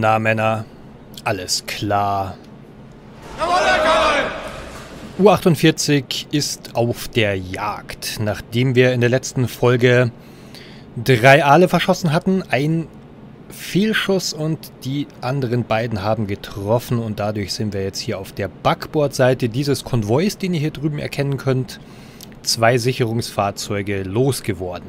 Na Männer, alles klar. U48 ist auf der Jagd. Nachdem wir in der letzten Folge drei Aale verschossen hatten, ein Fehlschuss und die anderen beiden haben getroffen und dadurch sind wir jetzt hier auf der Backbordseite dieses Konvois, den ihr hier drüben erkennen könnt zwei Sicherungsfahrzeuge losgeworden.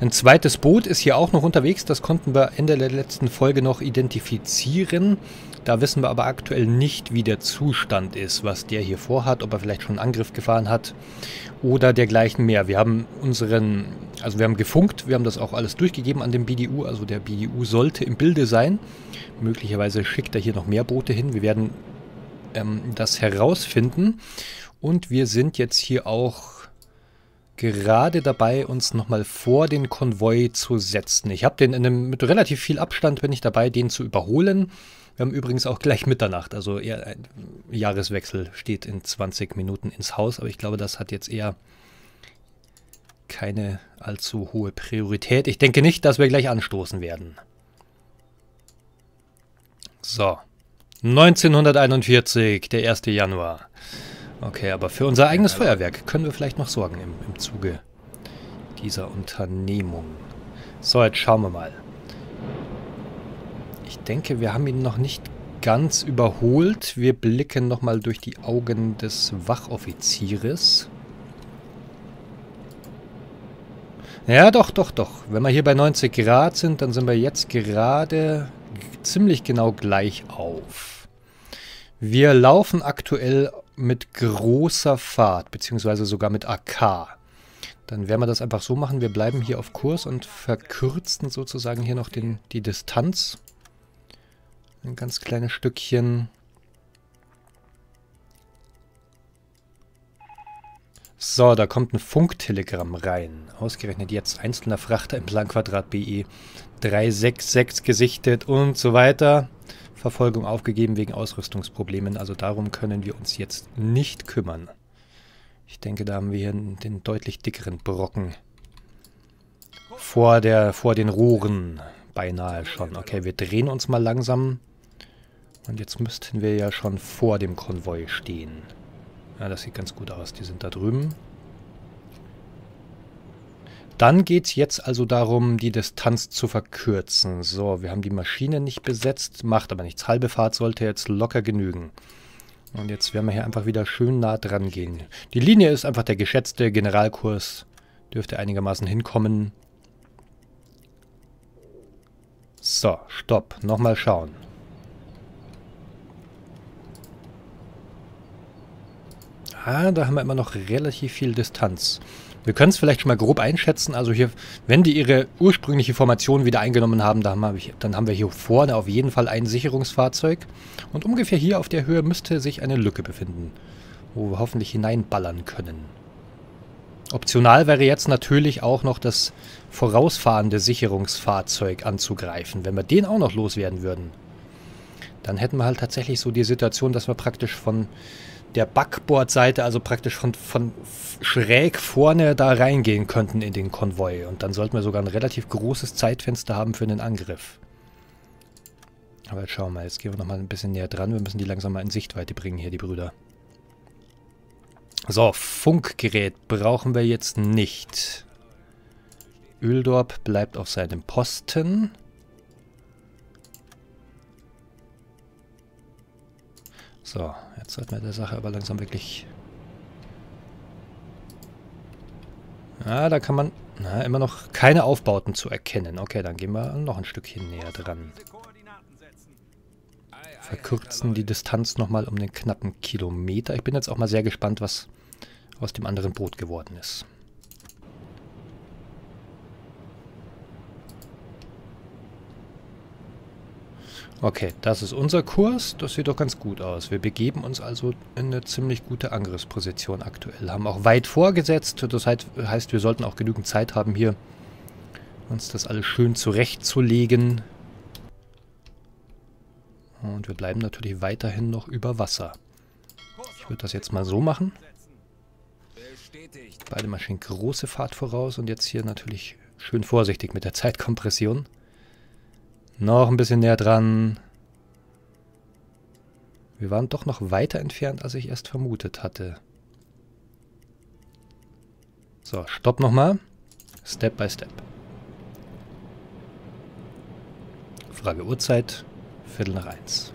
Ein zweites Boot ist hier auch noch unterwegs, das konnten wir Ende der letzten Folge noch identifizieren. Da wissen wir aber aktuell nicht, wie der Zustand ist, was der hier vorhat, ob er vielleicht schon einen Angriff gefahren hat oder dergleichen mehr. Wir haben unseren, also wir haben gefunkt, wir haben das auch alles durchgegeben an den BDU, also der BDU sollte im Bilde sein. Möglicherweise schickt er hier noch mehr Boote hin, wir werden ähm, das herausfinden. Und wir sind jetzt hier auch gerade dabei, uns nochmal vor den Konvoi zu setzen. Ich habe den in einem, mit relativ viel Abstand bin ich dabei, den zu überholen. Wir haben übrigens auch gleich Mitternacht, also eher ein Jahreswechsel steht in 20 Minuten ins Haus, aber ich glaube, das hat jetzt eher keine allzu hohe Priorität. Ich denke nicht, dass wir gleich anstoßen werden. So, 1941, der 1. Januar. Okay, aber für unser eigenes Feuerwerk können wir vielleicht noch sorgen im, im Zuge dieser Unternehmung. So, jetzt schauen wir mal. Ich denke, wir haben ihn noch nicht ganz überholt. Wir blicken nochmal durch die Augen des Wachoffizieres. Ja, doch, doch, doch. Wenn wir hier bei 90 Grad sind, dann sind wir jetzt gerade ziemlich genau gleich auf. Wir laufen aktuell mit großer Fahrt, beziehungsweise sogar mit AK. Dann werden wir das einfach so machen, wir bleiben hier auf Kurs und verkürzen sozusagen hier noch den, die Distanz. Ein ganz kleines Stückchen. So, da kommt ein Funktelegramm rein. Ausgerechnet jetzt einzelner Frachter im Planquadrat BE 366 gesichtet und so weiter. Verfolgung aufgegeben wegen Ausrüstungsproblemen. Also darum können wir uns jetzt nicht kümmern. Ich denke, da haben wir hier den deutlich dickeren Brocken. Vor, der, vor den Rohren beinahe schon. Okay, wir drehen uns mal langsam. Und jetzt müssten wir ja schon vor dem Konvoi stehen. Ja, das sieht ganz gut aus. Die sind da drüben. Dann geht es jetzt also darum, die Distanz zu verkürzen. So, wir haben die Maschine nicht besetzt, macht aber nichts. Halbe Fahrt sollte jetzt locker genügen. Und jetzt werden wir hier einfach wieder schön nah dran gehen. Die Linie ist einfach der geschätzte Generalkurs. Dürfte einigermaßen hinkommen. So, stopp. Nochmal schauen. Ah, da haben wir immer noch relativ viel Distanz. Wir können es vielleicht schon mal grob einschätzen. Also hier, wenn die ihre ursprüngliche Formation wieder eingenommen haben, dann haben, wir, dann haben wir hier vorne auf jeden Fall ein Sicherungsfahrzeug. Und ungefähr hier auf der Höhe müsste sich eine Lücke befinden, wo wir hoffentlich hineinballern können. Optional wäre jetzt natürlich auch noch das vorausfahrende Sicherungsfahrzeug anzugreifen. Wenn wir den auch noch loswerden würden, dann hätten wir halt tatsächlich so die Situation, dass wir praktisch von der Backbordseite, also praktisch von, von schräg vorne da reingehen könnten in den Konvoi. Und dann sollten wir sogar ein relativ großes Zeitfenster haben für den Angriff. Aber jetzt schauen wir mal, jetzt gehen wir nochmal ein bisschen näher dran. Wir müssen die langsam mal in Sichtweite bringen hier, die Brüder. So, Funkgerät brauchen wir jetzt nicht. Öldorp bleibt auf seinem Posten. So, jetzt sollten wir der Sache aber langsam wirklich... Ja, da kann man na, immer noch keine Aufbauten zu erkennen. Okay, dann gehen wir noch ein Stückchen näher dran. Verkürzen die Distanz nochmal um den knappen Kilometer. Ich bin jetzt auch mal sehr gespannt, was aus dem anderen Boot geworden ist. Okay, das ist unser Kurs. Das sieht doch ganz gut aus. Wir begeben uns also in eine ziemlich gute Angriffsposition aktuell. Haben auch weit vorgesetzt. Das heißt, wir sollten auch genügend Zeit haben, hier uns das alles schön zurechtzulegen. Und wir bleiben natürlich weiterhin noch über Wasser. Ich würde das jetzt mal so machen. Beide Maschinen große Fahrt voraus und jetzt hier natürlich schön vorsichtig mit der Zeitkompression. Noch ein bisschen näher dran. Wir waren doch noch weiter entfernt, als ich erst vermutet hatte. So, stopp nochmal. Step by Step. Frage Uhrzeit. Viertel nach eins.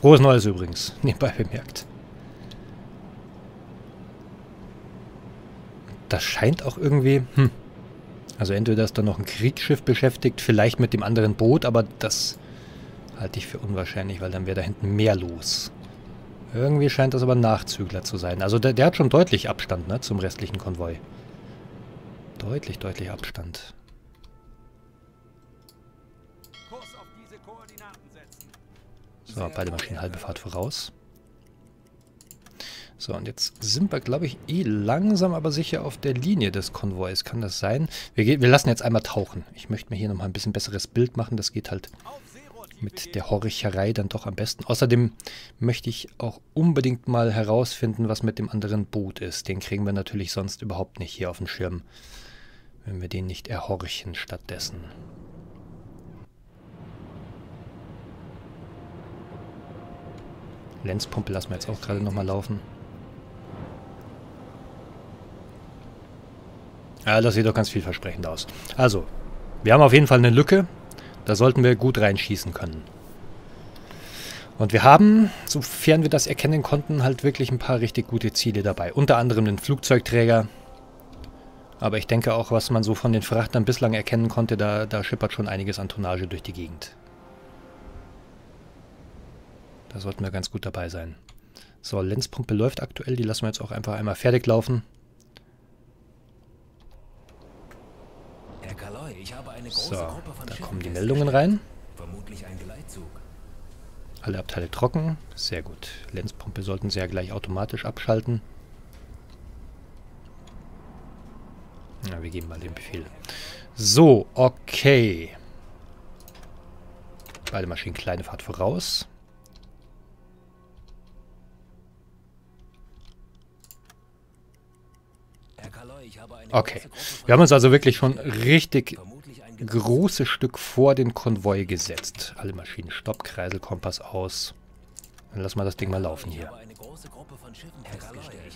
Frohes Neues übrigens. Nebenbei bemerkt. Das scheint auch irgendwie... Hm. Also entweder ist da noch ein Kriegsschiff beschäftigt, vielleicht mit dem anderen Boot, aber das halte ich für unwahrscheinlich, weil dann wäre da hinten mehr los. Irgendwie scheint das aber ein Nachzügler zu sein. Also der, der hat schon deutlich Abstand ne, zum restlichen Konvoi. Deutlich, deutlich Abstand. So, beide Maschinen halbe Fahrt voraus. So, und jetzt sind wir, glaube ich, eh langsam, aber sicher auf der Linie des Konvois. Kann das sein? Wir, wir lassen jetzt einmal tauchen. Ich möchte mir hier nochmal ein bisschen besseres Bild machen. Das geht halt mit der Horcherei dann doch am besten. Außerdem möchte ich auch unbedingt mal herausfinden, was mit dem anderen Boot ist. Den kriegen wir natürlich sonst überhaupt nicht hier auf dem Schirm wenn wir den nicht erhorchen stattdessen. Lenzpumpe lassen wir jetzt auch gerade nochmal laufen. Ja, das sieht doch ganz vielversprechend aus. Also, wir haben auf jeden Fall eine Lücke. Da sollten wir gut reinschießen können. Und wir haben, sofern wir das erkennen konnten, halt wirklich ein paar richtig gute Ziele dabei. Unter anderem den Flugzeugträger, aber ich denke auch, was man so von den Frachtern bislang erkennen konnte, da, da schippert schon einiges an Tonnage durch die Gegend. Da sollten wir ganz gut dabei sein. So, Lenzpumpe läuft aktuell. Die lassen wir jetzt auch einfach einmal fertig laufen. So, da kommen die Meldungen rein. Alle Abteile trocken. Sehr gut. Lenzpumpe sollten sie ja gleich automatisch abschalten. Ja, wir geben mal den Befehl. So, okay. Beide Maschinen kleine Fahrt voraus. Okay. Wir haben uns also wirklich schon richtig großes Stück vor den Konvoi gesetzt. Alle Maschinen Stopp, Kreisel, Kompass aus. Dann lassen wir das Ding mal laufen hier.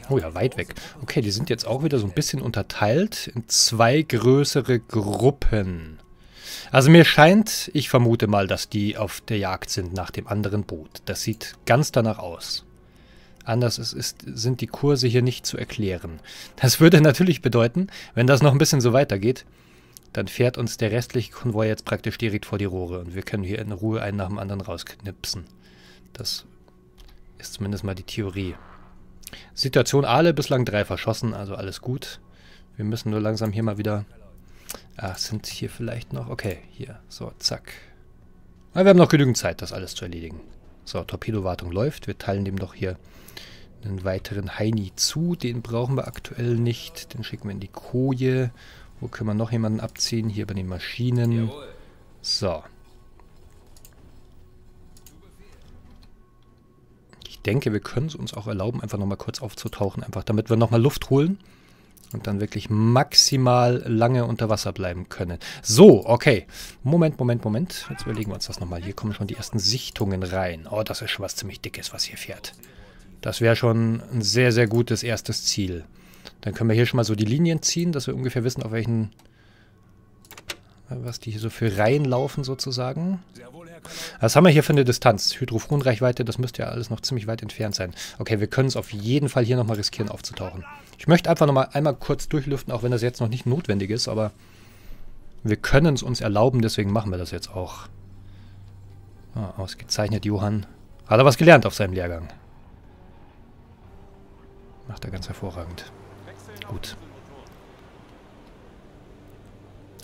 Oh ja, weit weg. Okay, die sind jetzt auch wieder so ein bisschen unterteilt in zwei größere Gruppen. Also mir scheint, ich vermute mal, dass die auf der Jagd sind nach dem anderen Boot. Das sieht ganz danach aus. Anders ist, ist, sind die Kurse hier nicht zu erklären. Das würde natürlich bedeuten, wenn das noch ein bisschen so weitergeht, dann fährt uns der restliche Konvoi jetzt praktisch direkt vor die Rohre und wir können hier in Ruhe einen nach dem anderen rausknipsen. Das ist zumindest mal die Theorie. Situation Aale, bislang drei verschossen, also alles gut. Wir müssen nur langsam hier mal wieder... Ach, sind hier vielleicht noch... Okay, hier. So, zack. Aber wir haben noch genügend Zeit, das alles zu erledigen. So, Torpedowartung läuft. Wir teilen dem doch hier einen weiteren Heini zu. Den brauchen wir aktuell nicht. Den schicken wir in die Koje. Wo können wir noch jemanden abziehen? Hier bei den Maschinen. So. denke, wir können es uns auch erlauben, einfach nochmal kurz aufzutauchen, einfach damit wir nochmal Luft holen und dann wirklich maximal lange unter Wasser bleiben können. So, okay. Moment, Moment, Moment. Jetzt überlegen wir uns das nochmal. Hier kommen schon die ersten Sichtungen rein. Oh, das ist schon was ziemlich Dickes, was hier fährt. Das wäre schon ein sehr, sehr gutes erstes Ziel. Dann können wir hier schon mal so die Linien ziehen, dass wir ungefähr wissen, auf welchen... Was die hier so für Reihen laufen sozusagen. Was haben wir hier für eine Distanz? Hydrophonreichweite, das müsste ja alles noch ziemlich weit entfernt sein. Okay, wir können es auf jeden Fall hier nochmal riskieren aufzutauchen. Ich möchte einfach nochmal einmal kurz durchlüften, auch wenn das jetzt noch nicht notwendig ist, aber wir können es uns erlauben, deswegen machen wir das jetzt auch. Ah, ausgezeichnet, Johann. Hat er was gelernt auf seinem Lehrgang. Macht er ganz hervorragend. Gut.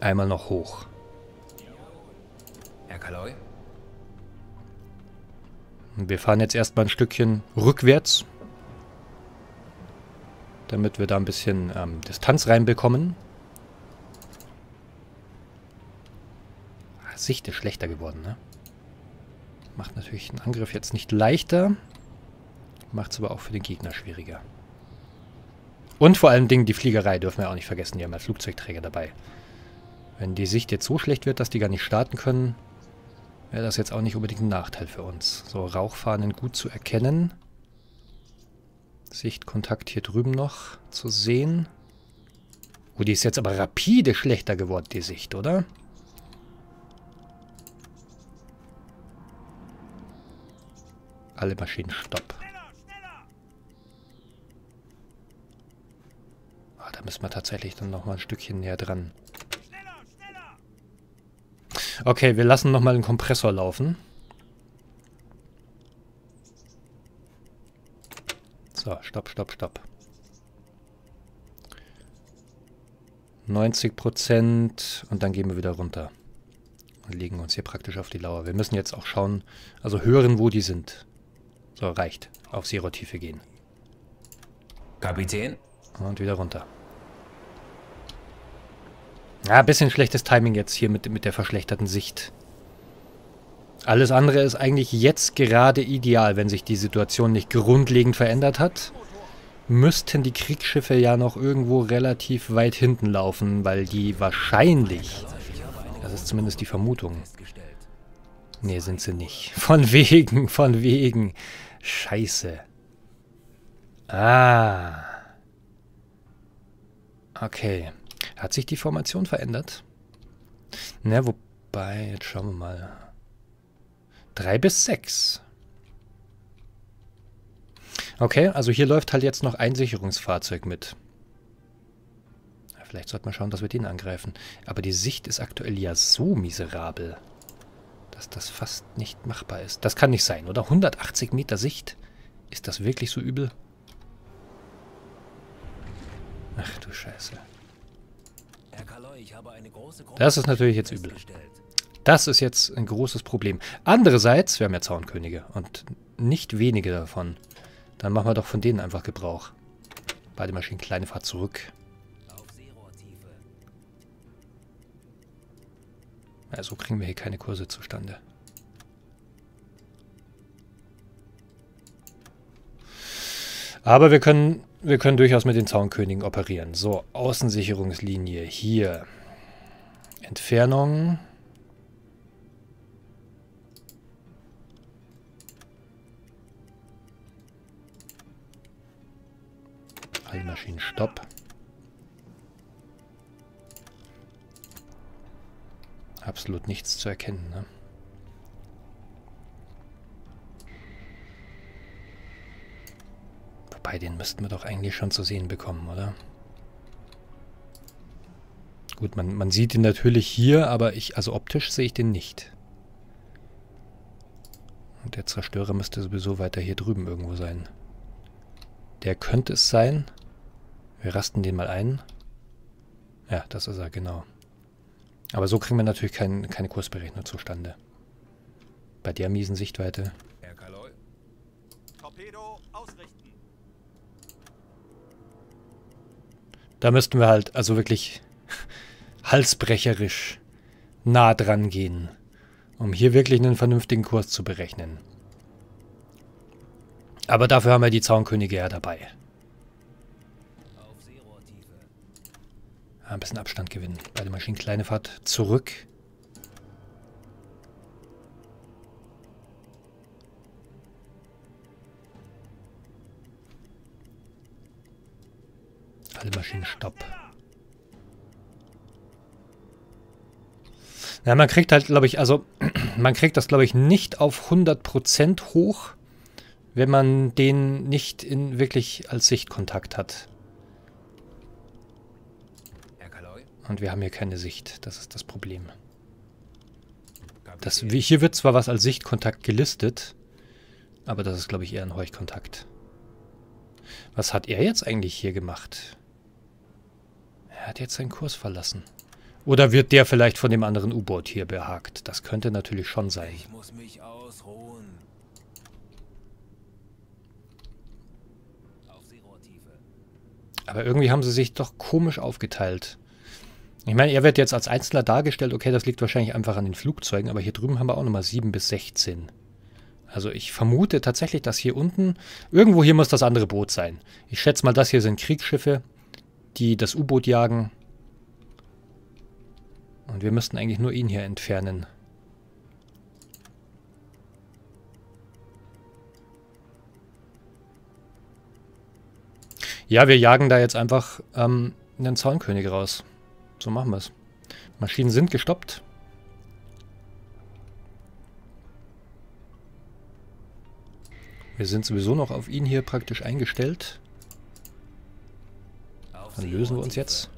Einmal noch hoch. Herr Kaloi? Wir fahren jetzt erstmal ein Stückchen rückwärts, damit wir da ein bisschen ähm, Distanz reinbekommen. Ah, Sicht ist schlechter geworden, ne? Macht natürlich einen Angriff jetzt nicht leichter, macht es aber auch für den Gegner schwieriger. Und vor allen Dingen die Fliegerei dürfen wir auch nicht vergessen, die haben ja Flugzeugträger dabei. Wenn die Sicht jetzt so schlecht wird, dass die gar nicht starten können, wäre das jetzt auch nicht unbedingt ein Nachteil für uns. So, Rauchfahnen gut zu erkennen. Sichtkontakt hier drüben noch zu sehen. Oh, die ist jetzt aber rapide schlechter geworden, die Sicht, oder? Alle Maschinen stopp. Ah, da müssen wir tatsächlich dann nochmal ein Stückchen näher dran. Okay, wir lassen nochmal den Kompressor laufen. So, stopp, stopp, stopp. 90 Prozent und dann gehen wir wieder runter. Und legen uns hier praktisch auf die Lauer. Wir müssen jetzt auch schauen, also hören, wo die sind. So, reicht. Auf Zero-Tiefe gehen. Kapitän? Und wieder runter. Ja, ein bisschen schlechtes Timing jetzt hier mit, mit der verschlechterten Sicht. Alles andere ist eigentlich jetzt gerade ideal, wenn sich die Situation nicht grundlegend verändert hat. Müssten die Kriegsschiffe ja noch irgendwo relativ weit hinten laufen, weil die wahrscheinlich, das ist zumindest die Vermutung, nee, sind sie nicht. Von wegen, von wegen. Scheiße. Ah. Okay. Hat sich die Formation verändert? Na, wobei, jetzt schauen wir mal. Drei bis sechs. Okay, also hier läuft halt jetzt noch ein Sicherungsfahrzeug mit. Vielleicht sollten wir schauen, dass wir den angreifen. Aber die Sicht ist aktuell ja so miserabel, dass das fast nicht machbar ist. Das kann nicht sein, oder? 180 Meter Sicht? Ist das wirklich so übel? Ach du Scheiße. Das ist natürlich jetzt übel. Das ist jetzt ein großes Problem. Andererseits, wir haben ja Zaunkönige und nicht wenige davon. Dann machen wir doch von denen einfach Gebrauch. Beide Maschinen, kleine Fahrt zurück. Ja, so kriegen wir hier keine Kurse zustande. Aber wir können, wir können durchaus mit den Zaunkönigen operieren. So, Außensicherungslinie hier. Entfernung. Alle Maschinen stopp. Absolut nichts zu erkennen, ne? Wobei, den müssten wir doch eigentlich schon zu sehen bekommen, oder? Gut, man, man sieht ihn natürlich hier, aber ich, also optisch sehe ich den nicht. Und der Zerstörer müsste sowieso weiter hier drüben irgendwo sein. Der könnte es sein. Wir rasten den mal ein. Ja, das ist er, genau. Aber so kriegen wir natürlich kein, keine Kursberechnung zustande. Bei der miesen Sichtweite. Herr Kaloi. Torpedo ausrichten. Da müssten wir halt also wirklich halsbrecherisch nah dran gehen, um hier wirklich einen vernünftigen Kurs zu berechnen. Aber dafür haben wir die Zaunkönige ja dabei. Ja, ein bisschen Abstand gewinnen. Beide Maschinen kleine Fahrt zurück. Alle Maschinen stopp. Ja, man kriegt halt, glaube ich, also man kriegt das, glaube ich, nicht auf 100% hoch, wenn man den nicht in wirklich als Sichtkontakt hat. Und wir haben hier keine Sicht. Das ist das Problem. Das, hier wird zwar was als Sichtkontakt gelistet, aber das ist, glaube ich, eher ein Heuchkontakt. Was hat er jetzt eigentlich hier gemacht? Er hat jetzt seinen Kurs verlassen. Oder wird der vielleicht von dem anderen U-Boot hier behagt? Das könnte natürlich schon sein. Ich muss mich ausruhen. Aber irgendwie haben sie sich doch komisch aufgeteilt. Ich meine, er wird jetzt als Einzelner dargestellt. Okay, das liegt wahrscheinlich einfach an den Flugzeugen. Aber hier drüben haben wir auch nochmal 7 bis 16. Also ich vermute tatsächlich, dass hier unten... Irgendwo hier muss das andere Boot sein. Ich schätze mal, das hier sind Kriegsschiffe, die das U-Boot jagen. Und wir müssten eigentlich nur ihn hier entfernen. Ja, wir jagen da jetzt einfach ähm, einen Zaunkönig raus. So machen wir es. Maschinen sind gestoppt. Wir sind sowieso noch auf ihn hier praktisch eingestellt. Dann lösen wir uns jetzt.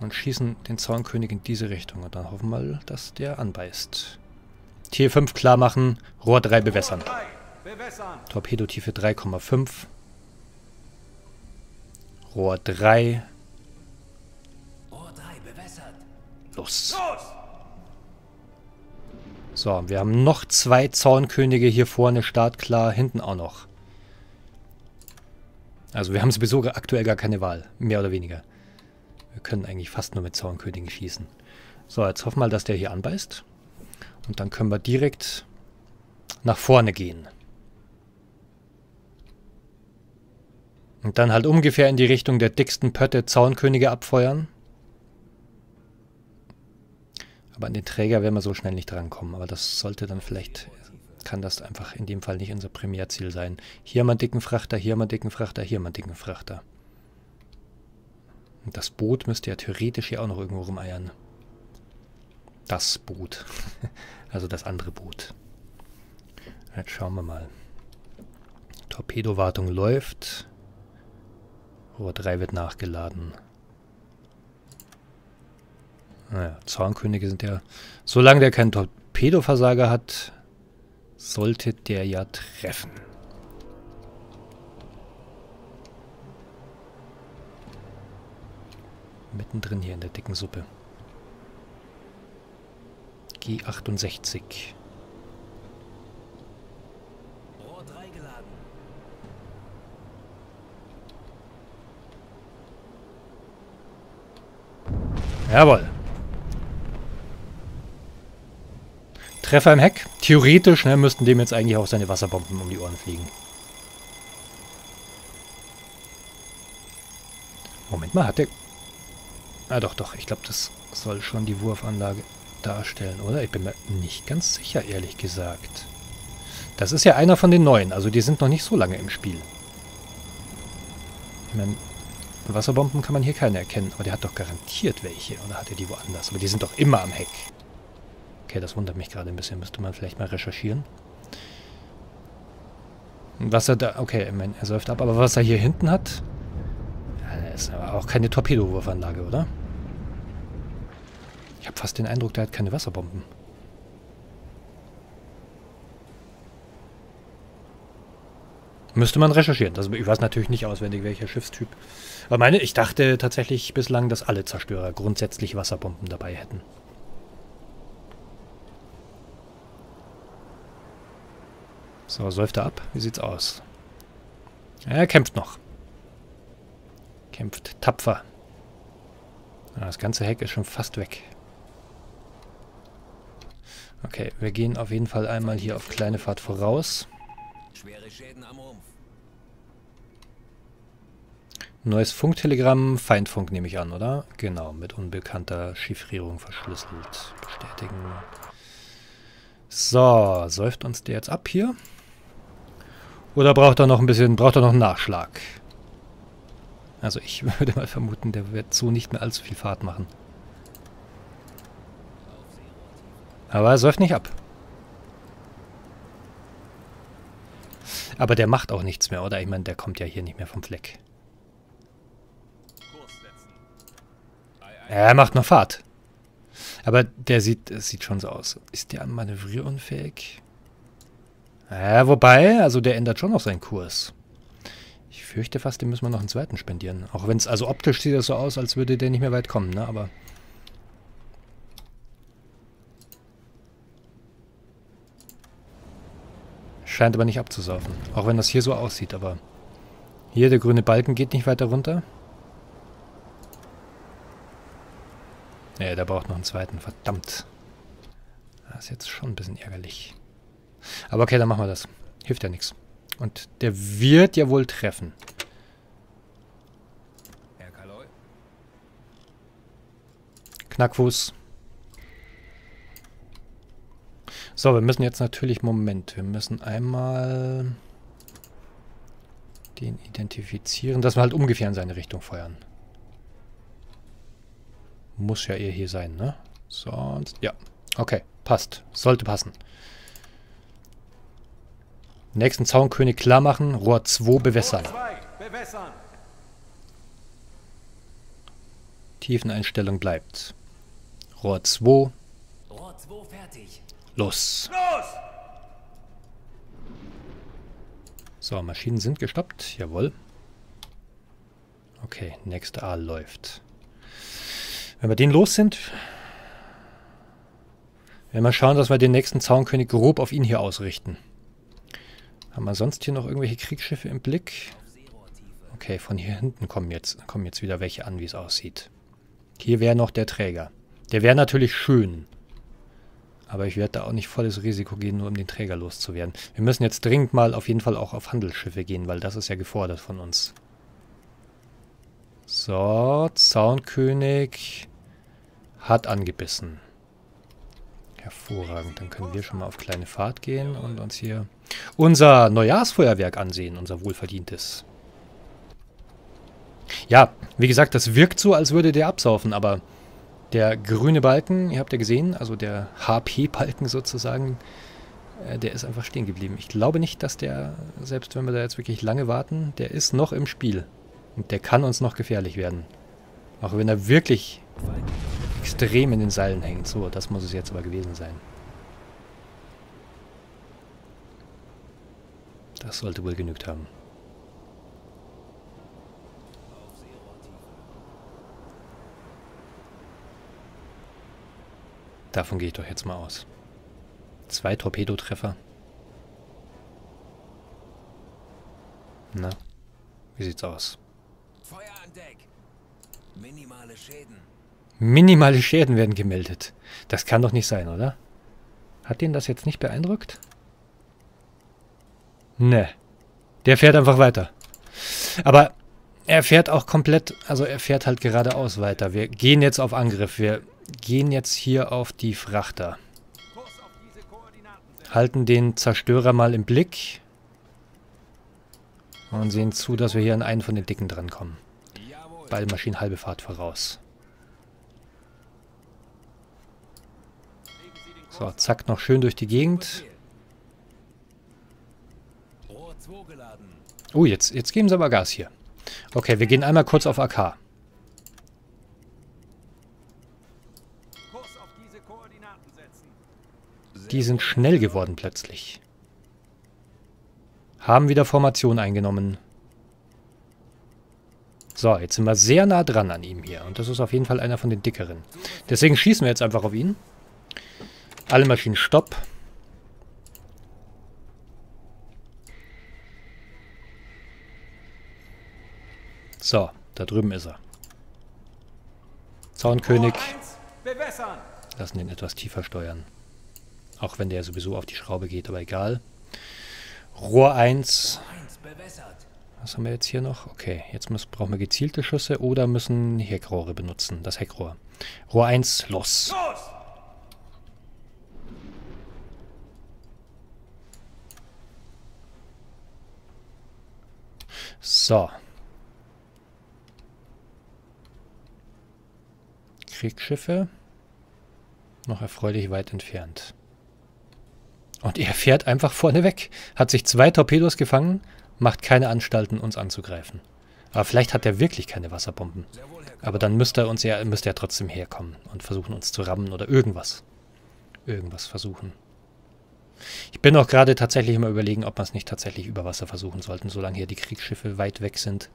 Und schießen den Zaunkönig in diese Richtung. Und dann hoffen wir mal, dass der anbeißt. Tier 5 klar machen, Rohr 3 bewässern. Torpedotiefe 3,5. Rohr 3. Los. So, wir haben noch zwei Zaunkönige hier vorne startklar, hinten auch noch. Also wir haben sowieso aktuell gar keine Wahl, mehr oder weniger. Wir können eigentlich fast nur mit Zaunkönigen schießen. So, jetzt hoffen wir mal, dass der hier anbeißt. Und dann können wir direkt nach vorne gehen. Und dann halt ungefähr in die Richtung der dicksten Pötte Zaunkönige abfeuern. Aber an den Träger werden wir so schnell nicht drankommen. Aber das sollte dann vielleicht, kann das einfach in dem Fall nicht unser Primärziel sein. Hier wir einen dicken Frachter, hier wir einen dicken Frachter, hier wir einen dicken Frachter. Und das Boot müsste ja theoretisch hier auch noch irgendwo rumeiern. Das Boot. also das andere Boot. Jetzt schauen wir mal. Torpedowartung läuft. Rohr 3 wird nachgeladen. Naja, Zaunkönige sind ja... Solange der keinen Torpedoversager hat, sollte der ja treffen. Mittendrin hier in der dicken Suppe. G68. Jawohl. Treffer im Heck. Theoretisch ne, müssten dem jetzt eigentlich auch seine Wasserbomben um die Ohren fliegen. Moment mal, hat der... Ah, doch, doch. Ich glaube, das soll schon die Wurfanlage darstellen, oder? Ich bin mir nicht ganz sicher, ehrlich gesagt. Das ist ja einer von den neuen. Also die sind noch nicht so lange im Spiel. Ich meine, Wasserbomben kann man hier keine erkennen. Aber der hat doch garantiert welche. Oder hat er die woanders? Aber die sind doch immer am Heck. Okay, das wundert mich gerade ein bisschen. Müsste man vielleicht mal recherchieren. Was er da... Okay, er säuft ab. Aber was er hier hinten hat... Ja, ist aber auch keine Torpedowurfanlage, oder? Ich habe fast den Eindruck, der hat keine Wasserbomben. Müsste man recherchieren. Das, ich weiß natürlich nicht auswendig, welcher Schiffstyp. Aber meine, ich dachte tatsächlich bislang, dass alle Zerstörer grundsätzlich Wasserbomben dabei hätten. So, säuft er ab? Wie sieht's aus? Er kämpft noch. Kämpft tapfer. Das ganze Heck ist schon fast weg. Okay, wir gehen auf jeden Fall einmal hier auf kleine Fahrt voraus. Schwere Schäden am Rumpf. Neues Funktelegramm, Feindfunk nehme ich an, oder? Genau, mit unbekannter Chiffrierung verschlüsselt. Bestätigen. So, säuft uns der jetzt ab hier? Oder braucht er noch ein bisschen, braucht er noch einen Nachschlag? Also ich würde mal vermuten, der wird so nicht mehr allzu viel Fahrt machen. Aber er säuft nicht ab. Aber der macht auch nichts mehr, oder? Ich meine, der kommt ja hier nicht mehr vom Fleck. Er macht noch Fahrt. Aber der sieht, sieht schon so aus. Ist der manövrierunfähig? Ja, wobei, also der ändert schon noch seinen Kurs. Ich fürchte fast, dem müssen wir noch einen zweiten spendieren. Auch wenn es, also optisch sieht das so aus, als würde der nicht mehr weit kommen, ne? Aber... Scheint aber nicht abzusaufen. Auch wenn das hier so aussieht, aber... Hier, der grüne Balken geht nicht weiter runter. Nee, der braucht noch einen zweiten. Verdammt. Das ist jetzt schon ein bisschen ärgerlich. Aber okay, dann machen wir das. Hilft ja nichts. Und der wird ja wohl treffen. Knackfuß. So, wir müssen jetzt natürlich... Moment, wir müssen einmal... Den identifizieren, dass wir halt ungefähr in seine Richtung feuern. Muss ja eher hier sein, ne? Sonst... Ja. Okay, passt. Sollte passen. Nächsten Zaunkönig klar machen. Rohr 2 bewässern. bewässern. Tiefeneinstellung bleibt. Rohr 2. Rohr 2 fertig. Los. Los! So, Maschinen sind gestoppt. Jawohl. Okay, nächste Aal läuft. Wenn wir den los sind, werden wir schauen, dass wir den nächsten Zaunkönig grob auf ihn hier ausrichten. Haben wir sonst hier noch irgendwelche Kriegsschiffe im Blick? Okay, von hier hinten kommen jetzt, kommen jetzt wieder welche an, wie es aussieht. Hier wäre noch der Träger. Der wäre natürlich schön. Aber ich werde da auch nicht volles Risiko gehen, nur um den Träger loszuwerden. Wir müssen jetzt dringend mal auf jeden Fall auch auf Handelsschiffe gehen, weil das ist ja gefordert von uns. So, Zaunkönig hat angebissen. Hervorragend. Dann können wir schon mal auf kleine Fahrt gehen und uns hier unser Neujahrsfeuerwerk ansehen, unser wohlverdientes. Ja, wie gesagt, das wirkt so, als würde der absaufen, aber der grüne Balken, ihr habt ja gesehen, also der HP-Balken sozusagen, äh, der ist einfach stehen geblieben. Ich glaube nicht, dass der, selbst wenn wir da jetzt wirklich lange warten, der ist noch im Spiel. Und der kann uns noch gefährlich werden. Auch wenn er wirklich extrem in den Seilen hängt. So, das muss es jetzt aber gewesen sein. Das sollte wohl genügt haben. Davon gehe ich doch jetzt mal aus. Zwei Torpedotreffer. Na, wie sieht's aus? Feuer an Deck. Minimale Schäden. Minimale Schäden werden gemeldet. Das kann doch nicht sein, oder? Hat den das jetzt nicht beeindruckt? Ne. Der fährt einfach weiter. Aber er fährt auch komplett, also er fährt halt geradeaus weiter. Wir gehen jetzt auf Angriff. Wir gehen jetzt hier auf die Frachter. Halten den Zerstörer mal im Blick. Und sehen zu, dass wir hier an einen von den Dicken drankommen. Beide Maschinen halbe Fahrt voraus. So, zack, noch schön durch die Gegend. Oh, jetzt, jetzt geben sie aber Gas hier. Okay, wir gehen einmal kurz auf AK. Die sind schnell geworden plötzlich. Haben wieder Formation eingenommen. So, jetzt sind wir sehr nah dran an ihm hier. Und das ist auf jeden Fall einer von den dickeren. Deswegen schießen wir jetzt einfach auf ihn. Alle Maschinen stopp. So, da drüben ist er. Zaunkönig. Lassen den etwas tiefer steuern. Auch wenn der sowieso auf die Schraube geht, aber egal. Rohr 1. Was haben wir jetzt hier noch? Okay, jetzt müssen, brauchen wir gezielte Schüsse oder müssen Heckrohre benutzen. Das Heckrohr. Rohr 1, los! Los! So. Kriegsschiffe. Noch erfreulich weit entfernt. Und er fährt einfach vorne weg. Hat sich zwei Torpedos gefangen, macht keine Anstalten, uns anzugreifen. Aber vielleicht hat er wirklich keine Wasserbomben. Aber dann müsste er uns ja, müsste er trotzdem herkommen und versuchen uns zu rammen oder irgendwas. Irgendwas versuchen. Ich bin auch gerade tatsächlich immer überlegen, ob wir es nicht tatsächlich über Wasser versuchen sollten, solange hier die Kriegsschiffe weit weg sind.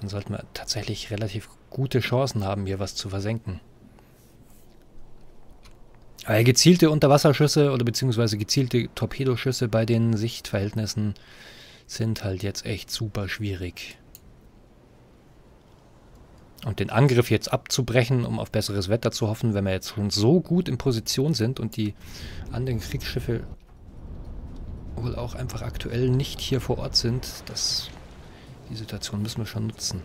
Dann sollten wir tatsächlich relativ gute Chancen haben, hier was zu versenken. Weil gezielte Unterwasserschüsse oder beziehungsweise gezielte Torpedoschüsse bei den Sichtverhältnissen sind halt jetzt echt super schwierig. Und den Angriff jetzt abzubrechen, um auf besseres Wetter zu hoffen, wenn wir jetzt schon so gut in Position sind und die anderen Kriegsschiffe wohl auch einfach aktuell nicht hier vor Ort sind, das, die Situation müssen wir schon nutzen.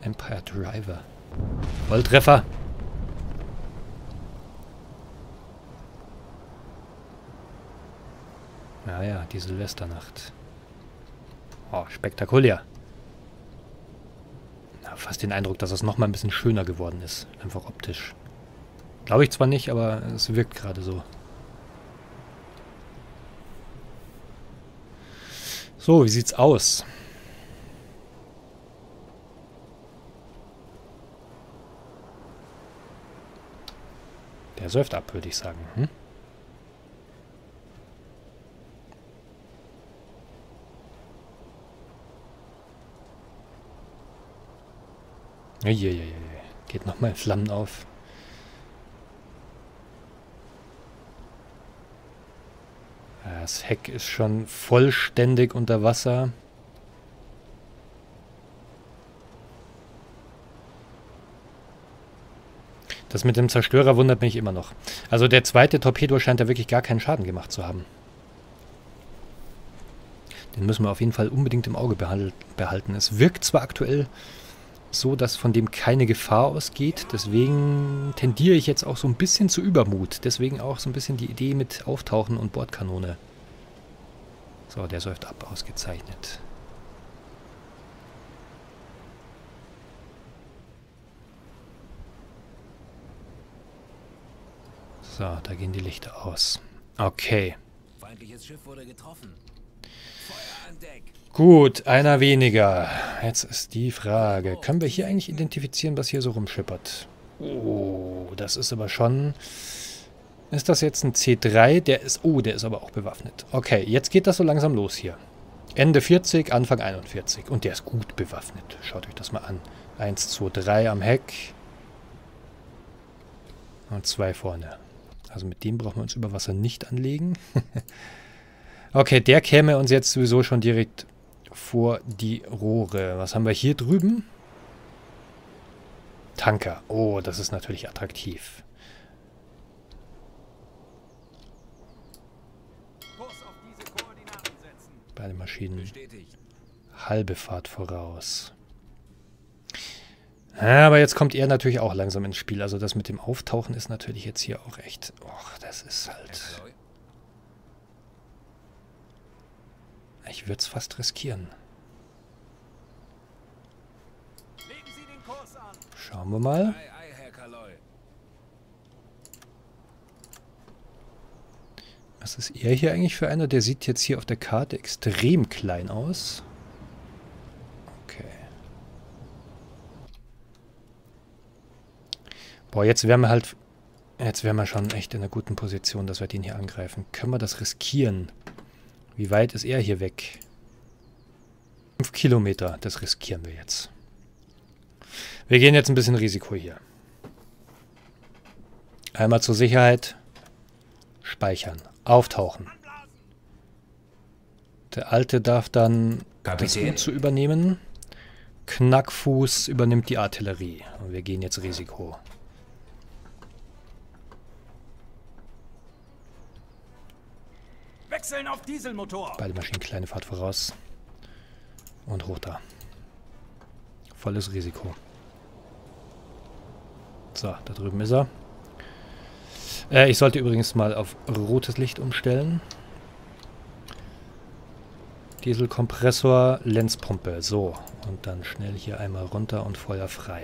Empire Driver. Volltreffer! Ja, ja, die Silvesternacht. Oh, spektakulär. Fast den Eindruck, dass es nochmal ein bisschen schöner geworden ist. Einfach optisch. Glaube ich zwar nicht, aber es wirkt gerade so. So, wie sieht's aus? Der säuft ab, würde ich sagen. Hm? Uiuiui. Geht nochmal in Flammen auf. Das Heck ist schon vollständig unter Wasser. Das mit dem Zerstörer wundert mich immer noch. Also der zweite Torpedo scheint ja wirklich gar keinen Schaden gemacht zu haben. Den müssen wir auf jeden Fall unbedingt im Auge behalten. Es wirkt zwar aktuell so, dass von dem keine Gefahr ausgeht. Deswegen tendiere ich jetzt auch so ein bisschen zu Übermut. Deswegen auch so ein bisschen die Idee mit Auftauchen und Bordkanone. So, der säuft ab. Ausgezeichnet. So, da gehen die Lichter aus. Okay. Feindliches Schiff wurde getroffen. Gut, einer weniger. Jetzt ist die Frage, können wir hier eigentlich identifizieren, was hier so rumschippert? Oh, das ist aber schon... Ist das jetzt ein C3? Der ist... Oh, der ist aber auch bewaffnet. Okay, jetzt geht das so langsam los hier. Ende 40, Anfang 41. Und der ist gut bewaffnet. Schaut euch das mal an. 1, 2, 3 am Heck. Und zwei vorne. Also mit dem brauchen wir uns über Wasser nicht anlegen. okay, der käme uns jetzt sowieso schon direkt vor die Rohre. Was haben wir hier drüben? Tanker. Oh, das ist natürlich attraktiv. Beide Maschinen. Halbe Fahrt voraus. aber jetzt kommt er natürlich auch langsam ins Spiel. Also das mit dem Auftauchen ist natürlich jetzt hier auch echt... Och, das ist halt... Ich würde es fast riskieren. Schauen wir mal. Was ist er hier eigentlich für einer? Der sieht jetzt hier auf der Karte extrem klein aus. Okay. Boah, jetzt wären wir halt... Jetzt wären wir schon echt in einer guten Position, dass wir den hier angreifen. Können wir das riskieren? Wie weit ist er hier weg? Fünf Kilometer, das riskieren wir jetzt. Wir gehen jetzt ein bisschen Risiko hier. Einmal zur Sicherheit. Speichern. Auftauchen. Der Alte darf dann Kapitän. das U zu übernehmen. Knackfuß übernimmt die Artillerie. Und wir gehen jetzt Risiko. Wechseln auf Dieselmotor. Beide Maschinen kleine Fahrt voraus. Und hoch da. Volles Risiko. So, da drüben ist er. Äh, ich sollte übrigens mal auf rotes Licht umstellen. Dieselkompressor, Lenzpumpe. So, und dann schnell hier einmal runter und Feuer frei.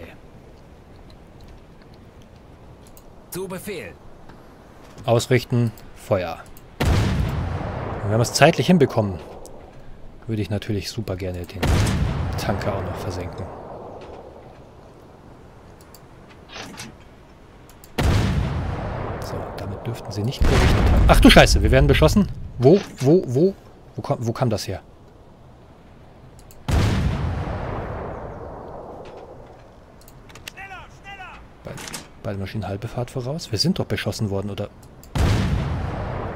Zu Befehl. Ausrichten, Feuer. Und wenn wir es zeitlich hinbekommen, würde ich natürlich super gerne den Tanker auch noch versenken. So, damit dürften sie nicht gerechnet haben. Ach du Scheiße, wir werden beschossen. Wo, wo, wo? Wo, kam, wo kam das her? Beide Maschinen halbe Fahrt voraus. Wir sind doch beschossen worden, oder?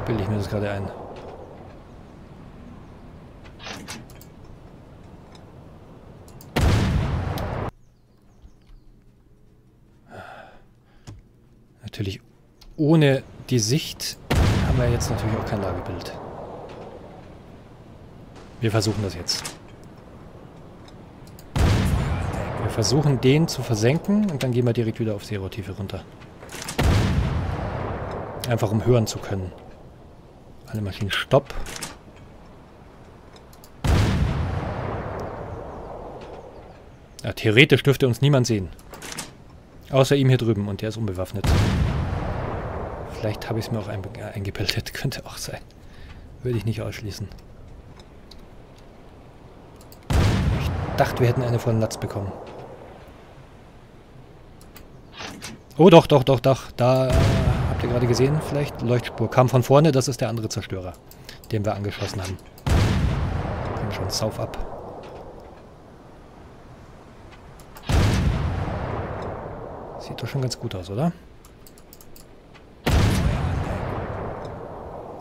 Bilde ich mir das gerade ein. ohne die Sicht haben wir jetzt natürlich auch kein Lagebild. Wir versuchen das jetzt. Wir versuchen den zu versenken und dann gehen wir direkt wieder auf Zero-Tiefe runter. Einfach um hören zu können. Alle Maschinen stopp. Ja, theoretisch dürfte uns niemand sehen. Außer ihm hier drüben und der ist unbewaffnet. Vielleicht habe ich es mir auch ein, eingebildet. Könnte auch sein. Würde ich nicht ausschließen. Ich dachte, wir hätten eine von Latz bekommen. Oh, doch, doch, doch, doch. Da äh, habt ihr gerade gesehen, vielleicht Leuchtspur. Kam von vorne, das ist der andere Zerstörer, den wir angeschossen haben. Komm schon, sauf ab. Sieht doch schon ganz gut aus, oder?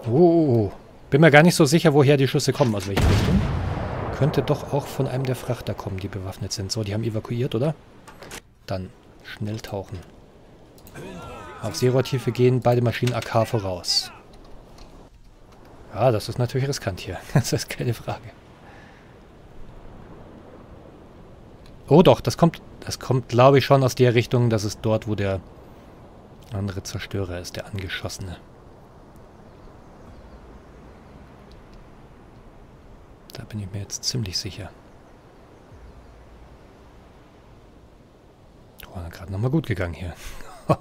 Oh, bin mir gar nicht so sicher, woher die Schüsse kommen, aus welcher Richtung. Könnte doch auch von einem der Frachter kommen, die bewaffnet sind. So, die haben evakuiert, oder? Dann schnell tauchen. Auf Seerohrtiefe gehen beide Maschinen AK voraus. Ja, das ist natürlich riskant hier. Das ist keine Frage. Oh doch, das kommt, das kommt glaube ich schon aus der Richtung. Das ist dort, wo der andere Zerstörer ist, der angeschossene. Da bin ich mir jetzt ziemlich sicher. Oh, gerade nochmal gut gegangen hier.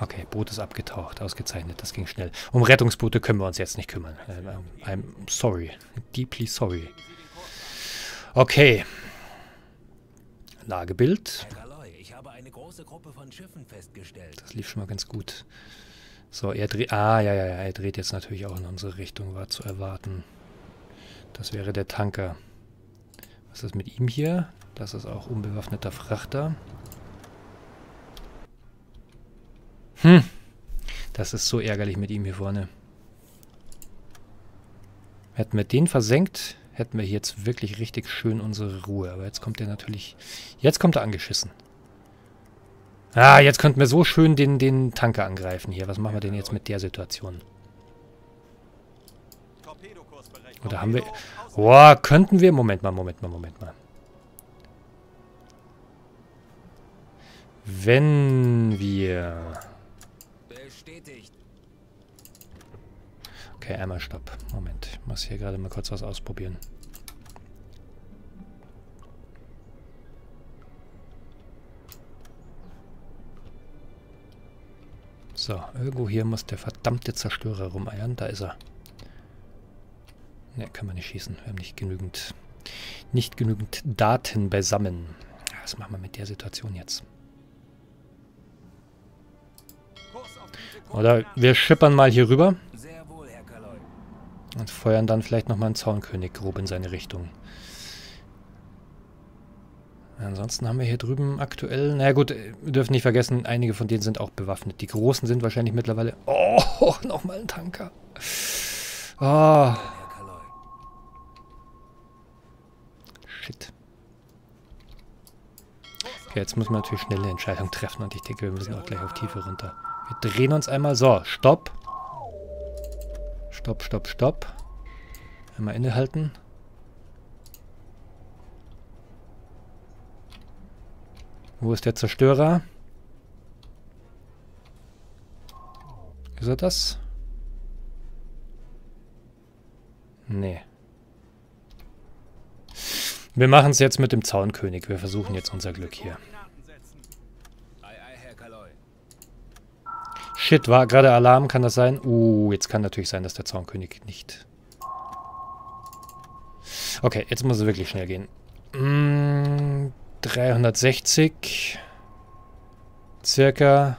okay, Boot ist abgetaucht. Ausgezeichnet, das ging schnell. Um Rettungsboote können wir uns jetzt nicht kümmern. I'm sorry. Deeply sorry. Okay. Lagebild. Das lief schon mal ganz gut. So, er dreht... Ah, ja, ja, ja. Er dreht jetzt natürlich auch in unsere Richtung. War zu erwarten. Das wäre der Tanker. Was ist mit ihm hier? Das ist auch unbewaffneter Frachter. Hm. Das ist so ärgerlich mit ihm hier vorne. Hätten wir den versenkt, hätten wir jetzt wirklich richtig schön unsere Ruhe. Aber jetzt kommt er natürlich... Jetzt kommt er angeschissen. Ah, jetzt könnten wir so schön den, den Tanker angreifen hier. Was machen wir denn jetzt mit der Situation? Oder haben wir... Boah, könnten wir... Moment mal, Moment mal, Moment mal. Wenn wir... Okay, einmal Stopp. Moment, ich muss hier gerade mal kurz was ausprobieren. So, irgendwo hier muss der verdammte Zerstörer rumeiern. Da ist er. Ne, kann man nicht schießen. Wir haben nicht genügend, nicht genügend Daten beisammen. Was machen wir mit der Situation jetzt? Oder wir schippern mal hier rüber. Und feuern dann vielleicht nochmal einen Zaunkönig grob in seine Richtung. Ansonsten haben wir hier drüben aktuell... Na gut, wir dürfen nicht vergessen, einige von denen sind auch bewaffnet. Die Großen sind wahrscheinlich mittlerweile... Oh, nochmal ein Tanker. Oh. Shit. Okay, jetzt müssen wir natürlich schnell eine Entscheidung treffen und ich denke, wir müssen auch gleich auf Tiefe runter. Wir drehen uns einmal. So, stopp. Stopp, stopp, stopp. Einmal innehalten. Wo ist der Zerstörer? Ist er das? Nee. Wir machen es jetzt mit dem Zaunkönig. Wir versuchen jetzt unser Glück hier. Shit, war gerade Alarm, kann das sein? Uh, jetzt kann natürlich sein, dass der Zaunkönig nicht... Okay, jetzt muss es wirklich schnell gehen. Mm, 360. Circa.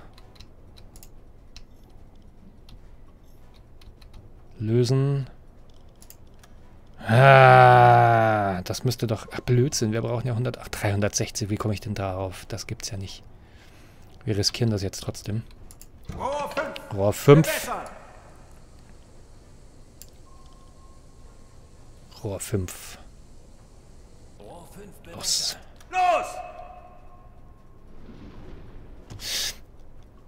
Lösen. Ah, das müsste doch... Ach, Blödsinn, wir brauchen ja 100... Ach, 360, wie komme ich denn darauf? Das gibt's ja nicht. Wir riskieren das jetzt trotzdem. Rohr 5. Rohr 5. Los. Los!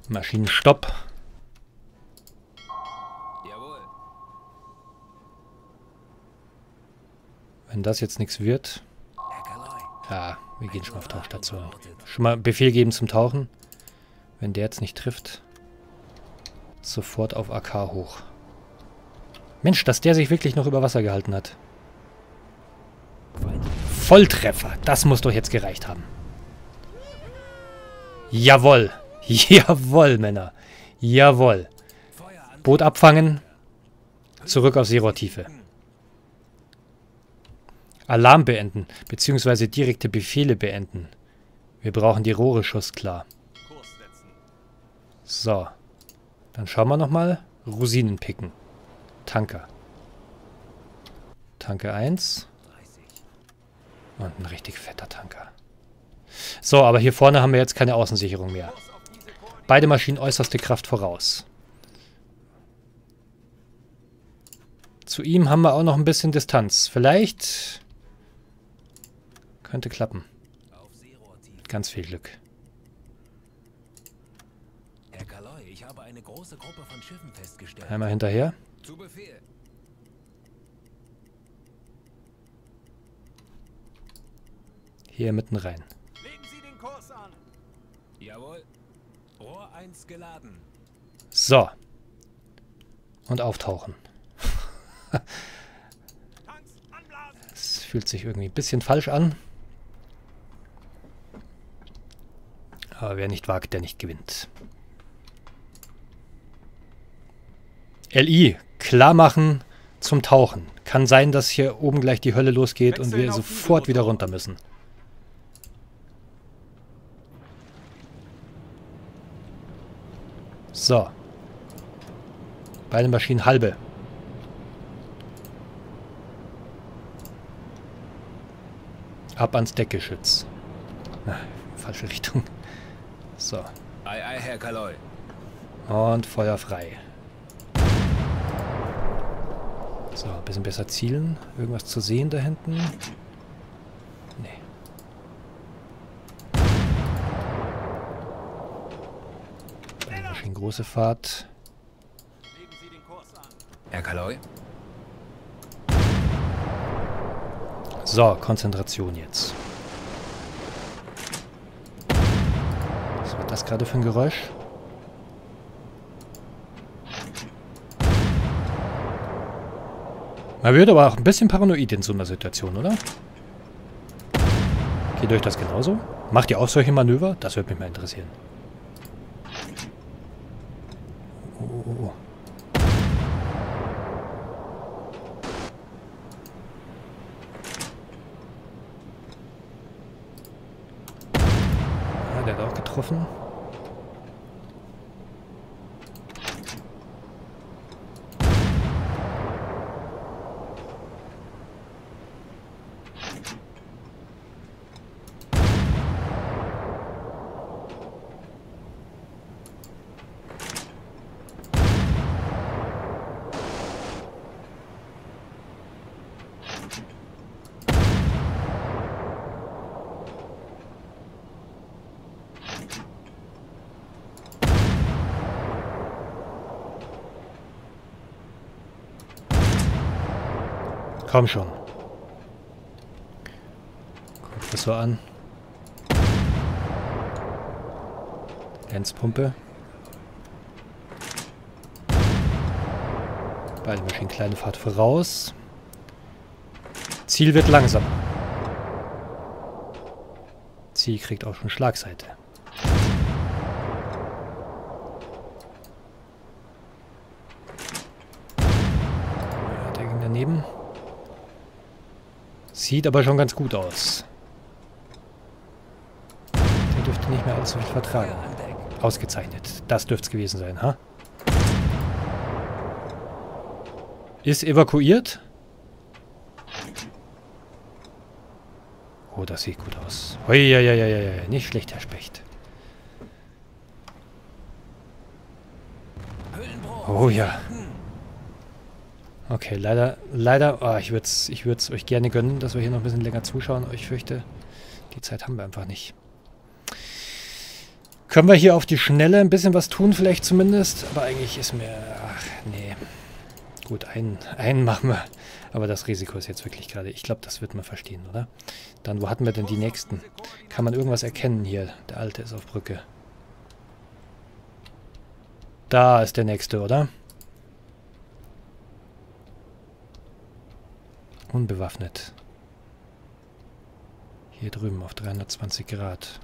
Maschinenstopp. Jawohl. Wenn das jetzt nichts wird. Ja, wir gehen schon auf Tauchstation. Schon mal Befehl geben zum Tauchen. Wenn der jetzt nicht trifft sofort auf AK hoch. Mensch, dass der sich wirklich noch über Wasser gehalten hat. Volltreffer. Das muss doch jetzt gereicht haben. Jawoll. Jawoll, Männer. Jawoll. Boot abfangen. Zurück auf Seerohrtiefe. Alarm beenden, beziehungsweise direkte Befehle beenden. Wir brauchen die Rohre schussklar. So. Dann schauen wir nochmal. Rosinen picken. Tanker. Tanker 1. Und ein richtig fetter Tanker. So, aber hier vorne haben wir jetzt keine Außensicherung mehr. Beide Maschinen äußerste Kraft voraus. Zu ihm haben wir auch noch ein bisschen Distanz. Vielleicht könnte klappen. Ganz viel Glück. Herr Kaloy, ich habe eine große Gruppe von Schiffen festgestellt. Einmal hinterher. Zu Befehl. Hier mitten rein. Legen Sie den Kurs an. Jawohl. Rohr 1 geladen. So. Und auftauchen. Es fühlt sich irgendwie ein bisschen falsch an. Aber wer nicht wagt, der nicht gewinnt. LI, klar machen zum Tauchen. Kann sein, dass hier oben gleich die Hölle losgeht und wir Wechseln sofort wieder runter müssen. So. Beide Maschinen halbe. Ab ans Deckgeschütz. Falsche Richtung. So. Ei, ei, Herr Kaloy. Und Feuer frei. So, ein bisschen besser zielen. Irgendwas zu sehen da hinten? Nee. Beide Maschinen große Fahrt. Herr Kaloy. So, Konzentration jetzt. Was war das gerade für ein Geräusch? Man wird aber auch ein bisschen paranoid in so einer Situation, oder? Geht euch das genauso? Macht ihr auch solche Manöver? Das würde mich mal interessieren. Oh. Ja, der hat auch getroffen. Komm schon. Guck das so an. Lenzpumpe. Beide Maschinen kleine Fahrt voraus. Ziel wird langsamer. Ziel kriegt auch schon Schlagseite. Ja, der ging daneben. Sieht aber schon ganz gut aus. Der dürfte nicht mehr allzu viel vertragen. Ausgezeichnet. Das dürfte es gewesen sein, ha? Ist evakuiert? Oh, das sieht gut aus. Uiuiuiui, nicht schlecht, Herr Specht. Oh ja. Okay, leider, leider, oh, ich würde es ich würd's euch gerne gönnen, dass wir hier noch ein bisschen länger zuschauen. aber Ich fürchte, die Zeit haben wir einfach nicht. Können wir hier auf die Schnelle ein bisschen was tun, vielleicht zumindest? Aber eigentlich ist mir, ach, nee. Gut, einen, einen machen wir. Aber das Risiko ist jetzt wirklich gerade, ich glaube, das wird man verstehen, oder? Dann, wo hatten wir denn die nächsten? Kann man irgendwas erkennen hier? Der alte ist auf Brücke. Da ist der nächste, oder? Unbewaffnet. Hier drüben auf 320 Grad.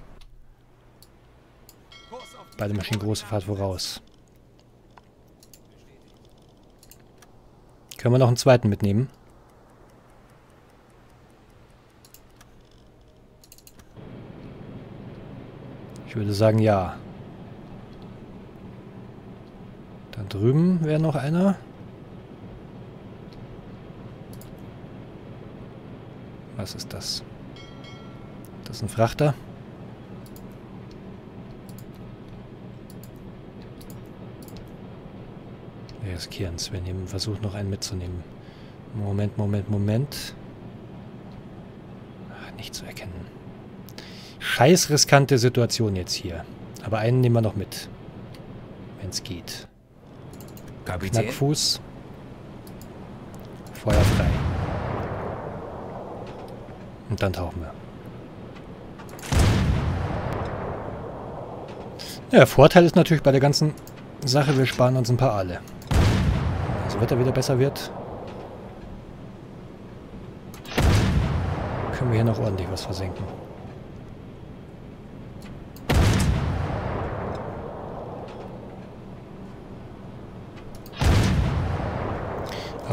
Beide Maschinen große Fahrt voraus. Können wir noch einen zweiten mitnehmen? Ich würde sagen ja. Da drüben wäre noch einer. Was ist das? Das ist ein Frachter. Wir riskieren es. Wir nehmen, versuchen noch einen mitzunehmen. Moment, Moment, Moment. Ach, nicht zu erkennen. Scheiß riskante Situation jetzt hier. Aber einen nehmen wir noch mit. Wenn es geht. Kapitän, Knackfuß. Feuer frei. Und dann tauchen wir. Ja, der Vorteil ist natürlich bei der ganzen Sache, wir sparen uns ein paar Aale. Wenn das Wetter wieder besser wird, können wir hier noch ordentlich was versenken.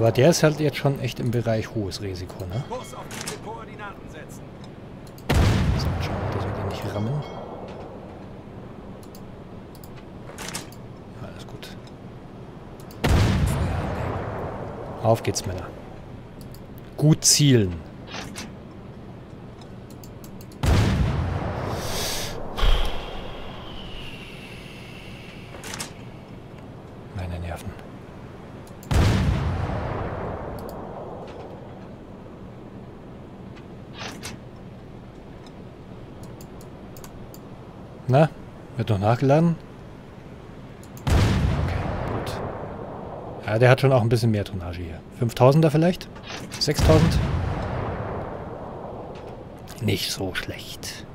Aber der ist halt jetzt schon echt im Bereich hohes Risiko, ne? Kurs auf diese Koordinaten setzen. So, schauen wir, dass wir den nicht rammen. Alles gut. Auf geht's, Männer. Gut zielen. Meine Nerven. Na, wird noch nachgeladen? Okay, gut. Ja, der hat schon auch ein bisschen mehr Tonnage hier. 5000er vielleicht? 6000? Nicht so schlecht.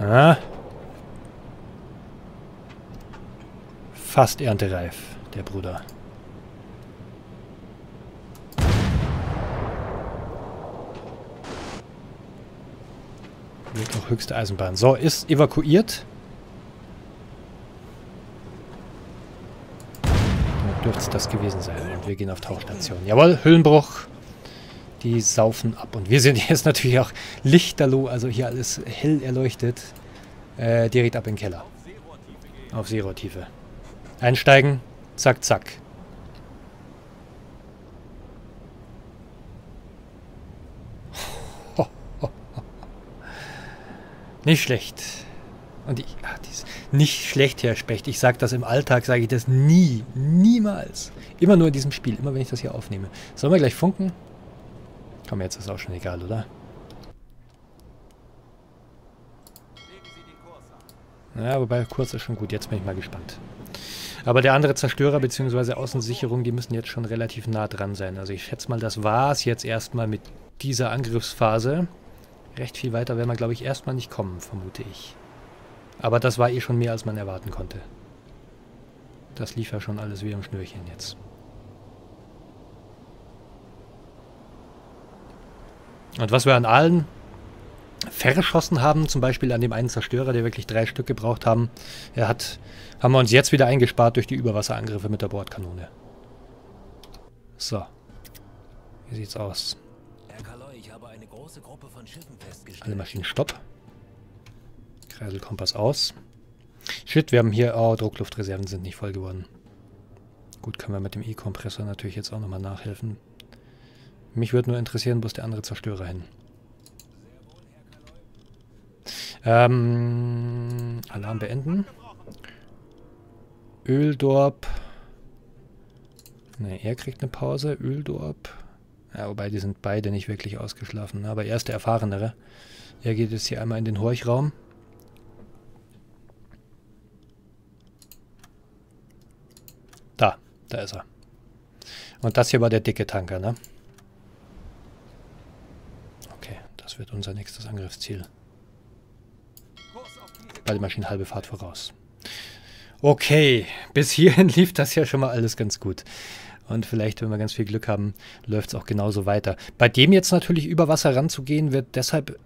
Ah. Fast erntereif, der Bruder. Wird noch höchste Eisenbahn. So, ist evakuiert. Damit dürfte es das gewesen sein. Und wir gehen auf Tauchstation. Jawohl, Hüllenbruch. Die saufen ab. Und wir sind jetzt natürlich auch lichterloh, also hier alles hell erleuchtet. Äh, direkt ab in den Keller. Auf Seerohrtiefe. Einsteigen. Zack, zack. Nicht schlecht. Und ich, ach, nicht schlecht, Herr Specht. Ich sage das im Alltag, sage ich das nie. Niemals. Immer nur in diesem Spiel. Immer wenn ich das hier aufnehme. Sollen wir gleich funken? Komm, jetzt ist auch schon egal, oder? Kurs. Ja, wobei kurz ist schon gut. Jetzt bin ich mal gespannt. Aber der andere Zerstörer bzw. Außensicherung, die müssen jetzt schon relativ nah dran sein. Also ich schätze mal, das war es jetzt erstmal mit dieser Angriffsphase. Recht viel weiter werden wir, glaube ich, erstmal nicht kommen, vermute ich. Aber das war eh schon mehr, als man erwarten konnte. Das lief ja schon alles wie am Schnürchen jetzt. Und was wir an allen verschossen haben, zum Beispiel an dem einen Zerstörer, der wirklich drei Stück gebraucht haben, er hat, haben wir uns jetzt wieder eingespart durch die Überwasserangriffe mit der Bordkanone. So. Wie sieht's aus? Herr Kaloy, ich habe eine große Gruppe von Schiffen festgestellt. Alle Maschinen stopp. Kreiselkompass aus. Shit, wir haben hier... Oh, Druckluftreserven sind nicht voll geworden. Gut, können wir mit dem E-Kompressor natürlich jetzt auch nochmal nachhelfen. Mich würde nur interessieren, wo ist der andere Zerstörer hin? Ähm, Alarm beenden. Öldorp. Ne, er kriegt eine Pause. Öldorp. Ja, wobei die sind beide nicht wirklich ausgeschlafen. ne? Aber er ist der Erfahrenere. Er geht jetzt hier einmal in den Horchraum. Da, da ist er. Und das hier war der dicke Tanker, ne? Okay, das wird unser nächstes Angriffsziel. Beide Maschinen halbe Fahrt voraus. Okay, bis hierhin lief das ja schon mal alles ganz gut. Und vielleicht, wenn wir ganz viel Glück haben, läuft es auch genauso weiter. Bei dem jetzt natürlich über Wasser ranzugehen, wird deshalb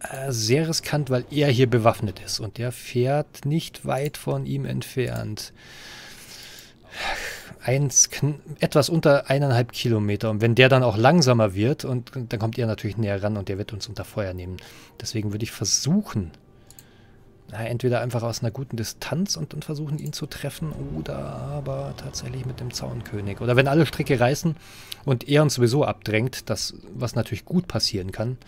äh, sehr riskant, weil er hier bewaffnet ist. Und der fährt nicht weit von ihm entfernt. Eins, etwas unter eineinhalb Kilometer. Und wenn der dann auch langsamer wird, und, dann kommt er natürlich näher ran und der wird uns unter Feuer nehmen. Deswegen würde ich versuchen, na, entweder einfach aus einer guten Distanz und dann versuchen, ihn zu treffen, oder aber tatsächlich mit dem Zaunkönig. Oder wenn alle Stricke reißen und er uns sowieso abdrängt, das, was natürlich gut passieren kann,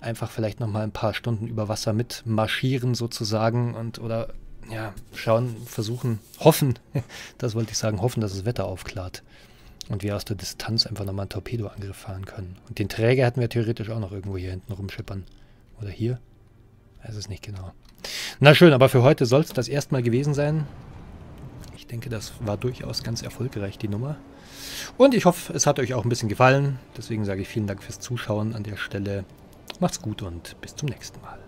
einfach vielleicht nochmal ein paar Stunden über Wasser mit marschieren sozusagen und oder ja, schauen, versuchen, hoffen, das wollte ich sagen, hoffen, dass das Wetter aufklart. Und wir aus der Distanz einfach nochmal einen Torpedoangriff fahren können. Und den Träger hätten wir theoretisch auch noch irgendwo hier hinten rumschippern. Oder hier? Weiß es nicht genau. Na schön, aber für heute soll es das erstmal gewesen sein. Ich denke, das war durchaus ganz erfolgreich, die Nummer. Und ich hoffe, es hat euch auch ein bisschen gefallen. Deswegen sage ich vielen Dank fürs Zuschauen an der Stelle. Macht's gut und bis zum nächsten Mal.